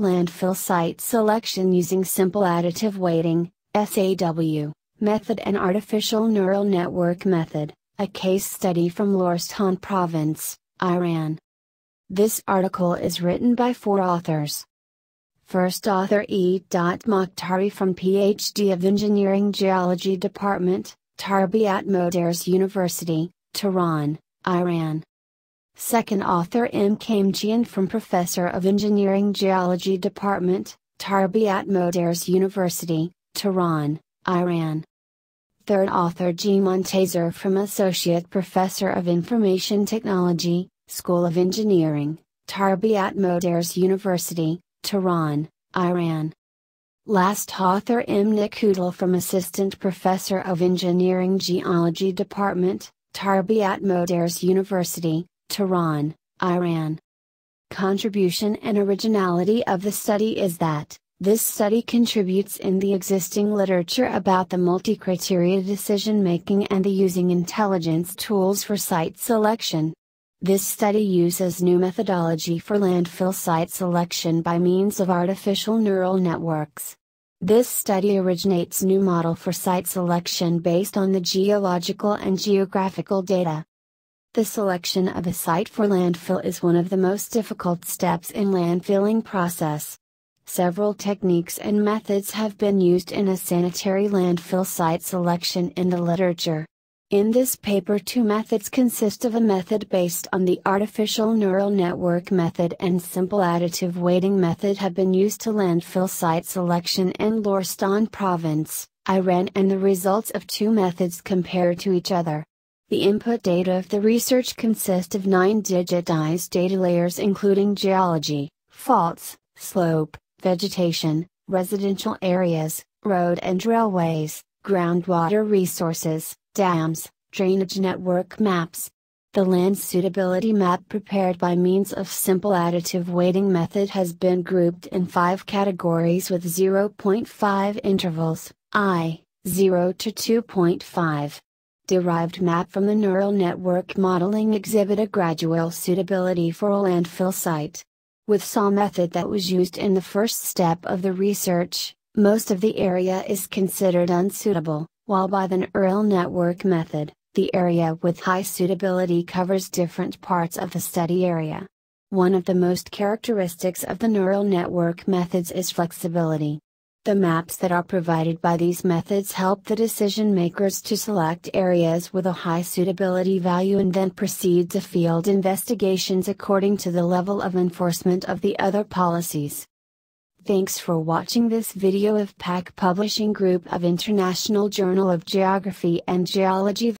Landfill Site Selection Using Simple Additive Weighting, SAW, Method and Artificial Neural Network Method, a case study from Lorestan Province, Iran. This article is written by four authors. First author E. Mokhtari from PhD of Engineering Geology Department, Tarbiat Modares University, Tehran, Iran. Second author M. Khamehchiyan from Professor of Engineering Geology Department, Tarbiat Modares University, Tehran, Iran. Third author G. Montazer from Associate Professor of Information Technology, School of Engineering, Tarbiat Modares University, Tehran, Iran. Last author M. Nick from Assistant Professor of Engineering Geology Department, Tarbiat Modares University, Tehran, Iran. Contribution and originality of the study is that, this study contributes in the existing literature about the multi-criteria decision making and the using intelligence tools for site selection. This study uses new methodology for landfill site selection by means of artificial neural networks. This study originates new model for site selection based on the geological and geographical data. The selection of a site for landfill is one of the most difficult steps in landfilling process. Several techniques and methods have been used in a sanitary landfill site selection in the literature. In this paper two methods consist of a method based on the artificial neural network method and simple additive weighting method have been used to landfill site selection in Lorestan province, Iran and the results of two methods compare to each other. The input data of the research consist of nine digitized data layers including geology, faults, slope, vegetation, residential areas, road and railways, groundwater resources, dams, drainage network maps. The land suitability map prepared by means of simple additive weighting method has been grouped in five categories with 0.5 intervals, I, 0 to 2.5. Derived map from the neural network modeling exhibit a gradual suitability for a landfill site. With SAW method that was used in the first step of the research, most of the area is considered unsuitable while by the neural network method, the area with high suitability covers different parts of the study area. One of the most characteristics of the neural network methods is flexibility. The maps that are provided by these methods help the decision makers to select areas with a high suitability value and then proceed to field investigations according to the level of enforcement of the other policies. Thanks for watching this video of Pak Publishing Group of International Journal of Geography and Geology